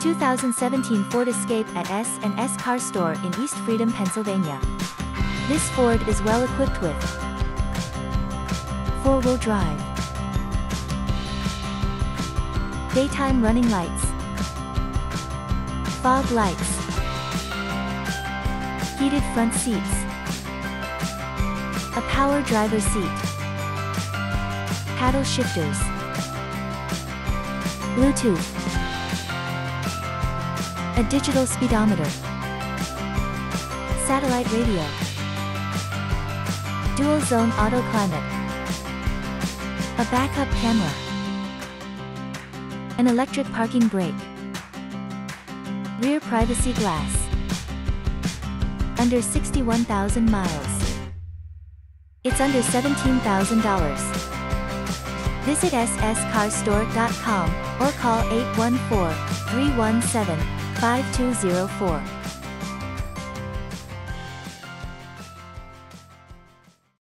2017 Ford Escape at S and S Car Store in East Freedom, Pennsylvania. This Ford is well equipped with four-wheel drive, daytime running lights, fog lights, heated front seats, a power driver seat, paddle shifters, Bluetooth, a digital speedometer, satellite radio, dual zone auto climate, a backup camera, an electric parking brake, rear privacy glass, under 61,000 miles. It's under $17,000. Visit sscarstore.com or call 814 317 5204.